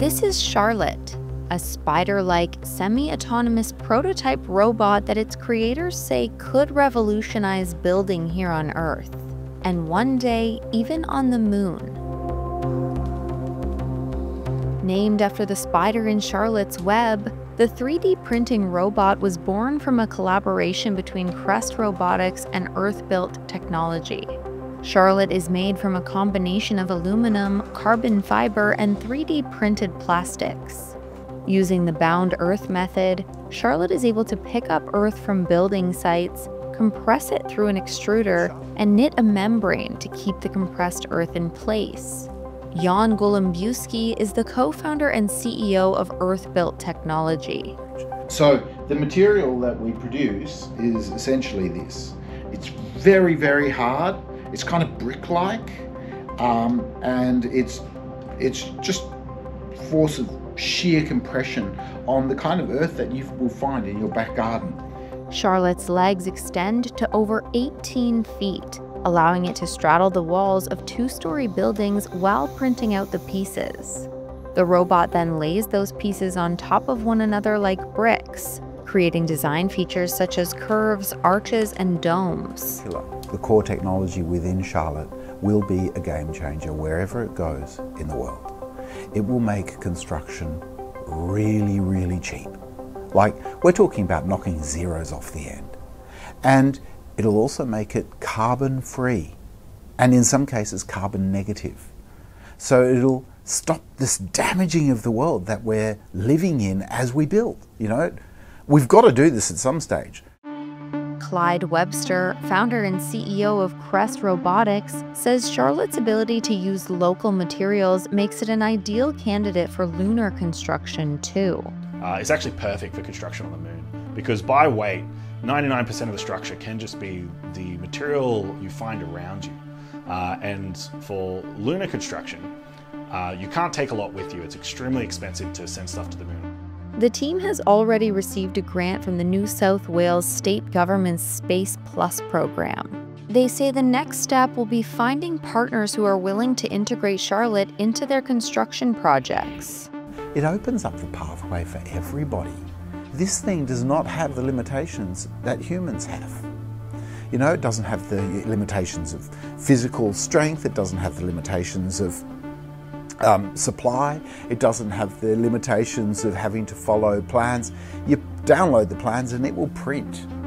This is Charlotte, a spider like, semi autonomous prototype robot that its creators say could revolutionize building here on Earth, and one day, even on the moon. Named after the spider in Charlotte's web, the 3D printing robot was born from a collaboration between Crest Robotics and Earth Built Technology. Charlotte is made from a combination of aluminum, carbon fiber, and 3D printed plastics. Using the bound earth method, Charlotte is able to pick up earth from building sites, compress it through an extruder, and knit a membrane to keep the compressed earth in place. Jan Golembiewski is the co founder and CEO of Earth Built Technology. So, the material that we produce is essentially this it's very, very hard, it's kind of brick like, um, and it's, it's just force of sheer compression on the kind of earth that you will find in your back garden. Charlotte's legs extend to over 18 feet, allowing it to straddle the walls of two story buildings while printing out the pieces. The robot then lays those pieces on top of one another like bricks, creating design features such as curves, arches, and domes. The core technology within Charlotte will be a game changer wherever it goes in the world. It will make construction really, really cheap. Like, we're talking about knocking zeros off the end. And it'll also make it carbon free, and in some cases, carbon negative. So it'll stop this damaging of the world that we're living in as we build. You know, we've got to do this at some stage. Clyde Webster, founder and CEO of Crest Robotics, says Charlotte's ability to use local materials makes it an ideal candidate for lunar construction, too. Uh, it's actually perfect for construction on the moon because by weight, 99% of the structure can just be the material you find around you. Uh, and for lunar construction, uh, you can't take a lot with you. It's extremely expensive to send stuff to the moon. The team has already received a grant from the New South Wales state government's Space Plus program. They say the next step will be finding partners who are willing to integrate Charlotte into their construction projects. It opens up the pathway for everybody. This thing does not have the limitations that humans have. You know, it doesn't have the limitations of physical strength, it doesn't have the limitations of um, supply. It doesn't have the limitations of having to follow plans. You download the plans and it will print.